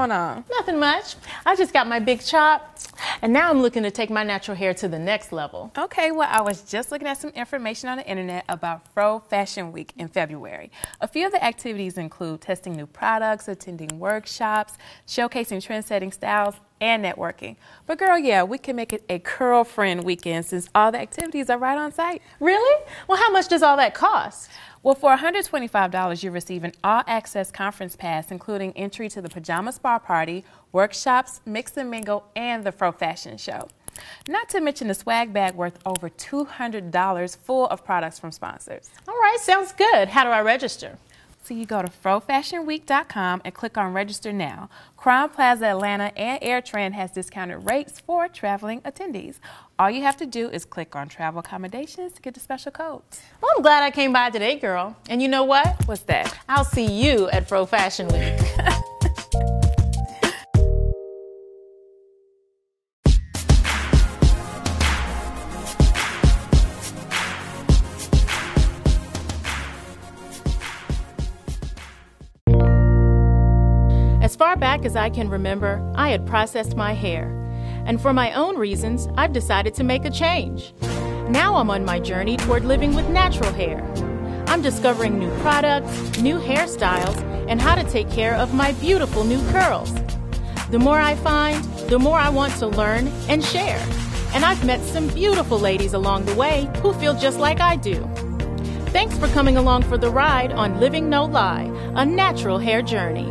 going on? Nothing much. I just got my big chop, and now I'm looking to take my natural hair to the next level. Okay, well, I was just looking at some information on the internet about Fro Fashion Week in February. A few of the activities include testing new products, attending workshops, showcasing trend setting styles, and networking. But girl, yeah, we can make it a curl friend weekend since all the activities are right on site. Really? Well, how much does all that cost? Well, for $125, you receive an all access conference pass, including entry to the Pajama Spa Party, workshops, mix and mingle, and the Fro Fashion Show. Not to mention the swag bag worth over $200 full of products from sponsors. All right, sounds good. How do I register? So you go to frofashionweek.com and click on register now. Crowne Plaza Atlanta and AirTran has discounted rates for traveling attendees. All you have to do is click on travel accommodations to get the special codes. Well, I'm glad I came by today, girl. And you know what? What's that? I'll see you at Fro Fashion Week. back as I can remember, I had processed my hair. And for my own reasons, I've decided to make a change. Now I'm on my journey toward living with natural hair. I'm discovering new products, new hairstyles, and how to take care of my beautiful new curls. The more I find, the more I want to learn and share. And I've met some beautiful ladies along the way who feel just like I do. Thanks for coming along for the ride on Living No Lye, a natural hair journey.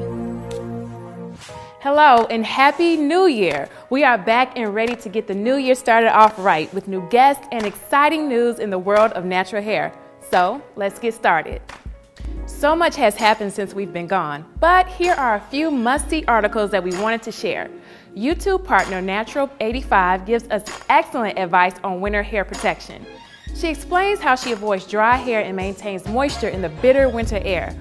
Hello and Happy New Year! We are back and ready to get the new year started off right with new guests and exciting news in the world of natural hair. So let's get started. So much has happened since we've been gone, but here are a few must see articles that we wanted to share. YouTube partner Naptural85 gives us excellent advice on winter hair protection. She explains how she avoids dry hair and maintains moisture in the bitter winter air.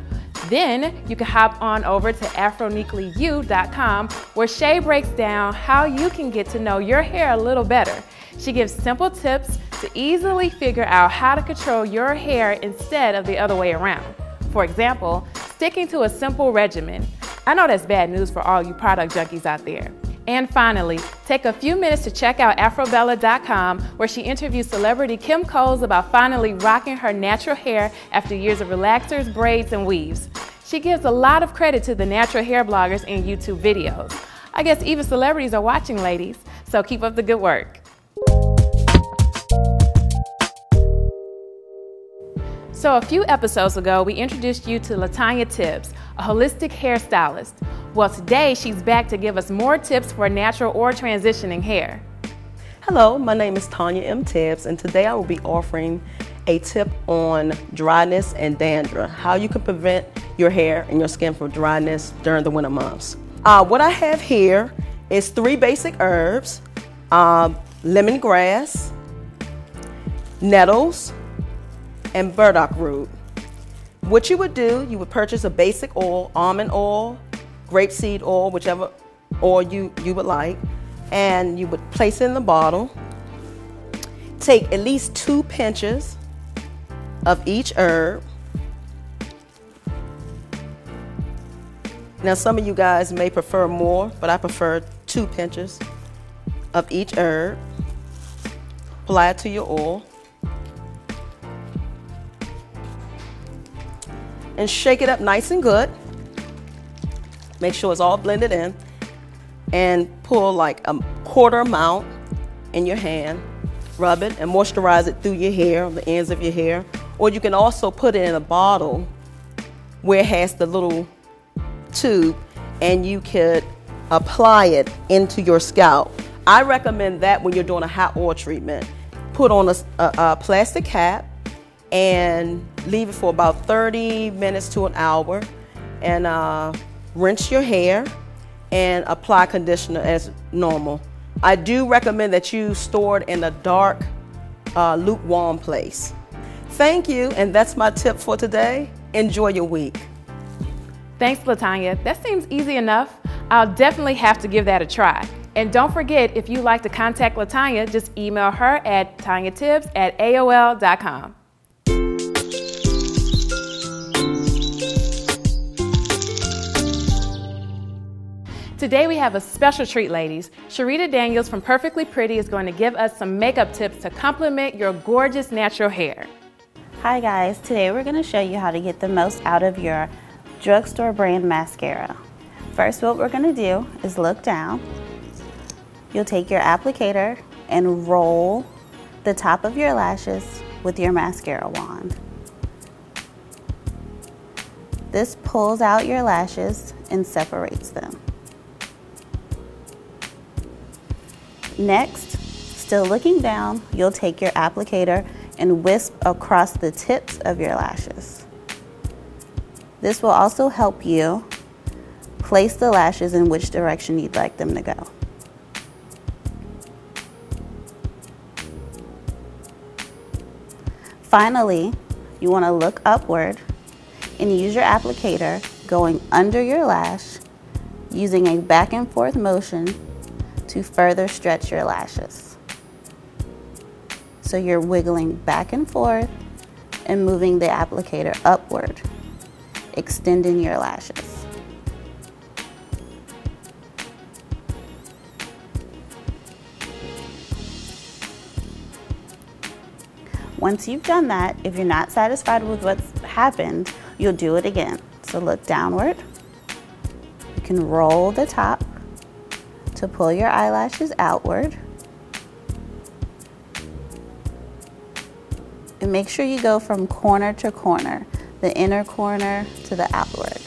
Then you can hop on over to afroniquelyyou.com where Shay breaks down how you can get to know your hair a little better. She gives simple tips to easily figure out how to control your hair instead of the other way around. For example, sticking to a simple regimen. I know that's bad news for all you product junkies out there. And finally, take a few minutes to check out Afrobella.com where she interviews celebrity Kim Coles about finally rocking her natural hair after years of relaxers, braids, and weaves. She gives a lot of credit to the natural hair bloggers and YouTube videos. I guess even celebrities are watching, ladies, so keep up the good work. So, a few episodes ago, we introduced you to Latanya Tibbs, a holistic hairstylist. Well, today she's back to give us more tips for natural or transitioning hair. Hello, my name is Tanya M. Tibbs, and today I will be offering a tip on dryness and dandruff, how you can prevent your hair and your skin from dryness during the winter months. Uh, what I have here is three basic herbs uh, lemongrass, nettles, and burdock root. What you would do, you would purchase a basic oil, almond oil, grapeseed oil, whichever oil you, you would like, and you would place it in the bottle. Take at least two pinches of each herb. Now, some of you guys may prefer more, but I prefer two pinches of each herb. Apply it to your oil. And shake it up nice and good. Make sure it's all blended in and pull like a quarter amount in your hand. Rub it and moisturize it through your hair, the ends of your hair. Or you can also put it in a bottle where it has the little tube and you could apply it into your scalp. I recommend that when you're doing a hot oil treatment. Put on a, a, a plastic cap and leave it for about 30 minutes to an hour and uh, rinse your hair and apply conditioner as normal. I do recommend that you store it in a dark, uh, lukewarm place. Thank you, and that's my tip for today. Enjoy your week. Thanks, Latanya. That seems easy enough. I'll definitely have to give that a try. And don't forget, if you'd like to contact Latanya, just email her at tanyatibbs at AOL.com. Today we have a special treat, ladies. Sherita Daniels from Perfectly Pretty is going to give us some makeup tips to complement your gorgeous natural hair. Hi guys, today we're going to show you how to get the most out of your drugstore brand mascara. First what we're going to do is look down. You'll take your applicator and roll the top of your lashes with your mascara wand. This pulls out your lashes and separates them. Next, still looking down, you'll take your applicator and wisp across the tips of your lashes. This will also help you place the lashes in which direction you'd like them to go. Finally, you want to look upward and use your applicator going under your lash using a back and forth motion to further stretch your lashes. So you're wiggling back and forth and moving the applicator upward, extending your lashes. Once you've done that, if you're not satisfied with what's happened, you'll do it again. So look downward. You can roll the top to pull your eyelashes outward. And make sure you go from corner to corner, the inner corner to the outward.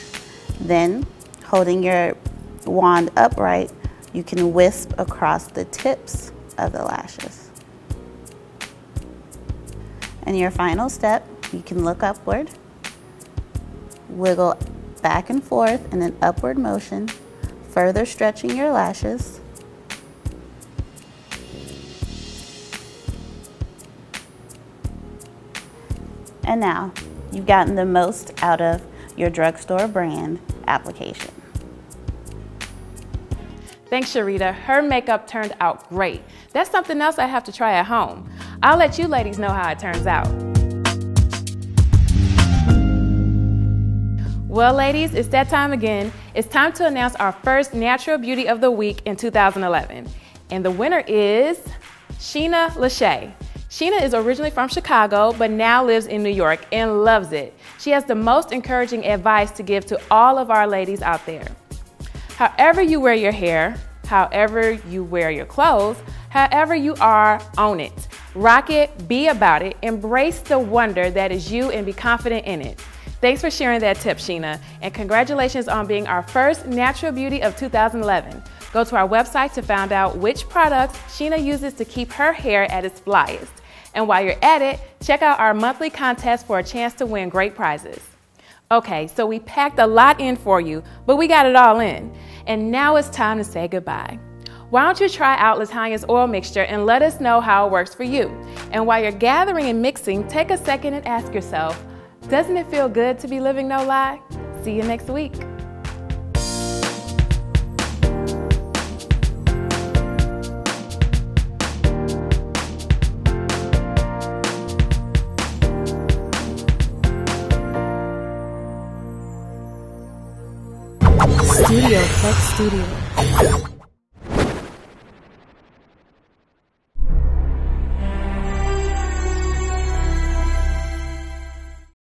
Then, holding your wand upright, you can wisp across the tips of the lashes. And your final step, you can look upward, wiggle back and forth in an upward motion, further stretching your lashes. And now, you've gotten the most out of your drugstore brand application. Thanks, Sherita. Her makeup turned out great. That's something else I have to try at home. I'll let you ladies know how it turns out. Well, ladies, it's that time again. It's time to announce our first Natural Beauty of the Week in 2011. And the winner is Sheena Lachey. Sheena is originally from Chicago, but now lives in New York and loves it. She has the most encouraging advice to give to all of our ladies out there. However you wear your hair, however you wear your clothes, however you are, own it. Rock it, be about it, embrace the wonder that is you and be confident in it. Thanks for sharing that tip, Sheena, and congratulations on being our first Natural Beauty of 2011. Go to our website to find out which products Sheena uses to keep her hair at its flyest. And while you're at it, check out our monthly contest for a chance to win great prizes. Okay, so we packed a lot in for you, but we got it all in. And now it's time to say goodbye. Why don't you try out Latanya's oil mixture and let us know how it works for you? And while you're gathering and mixing, take a second and ask yourself, doesn't it feel good to be living no lye? See you next week. Studio Tech Studio.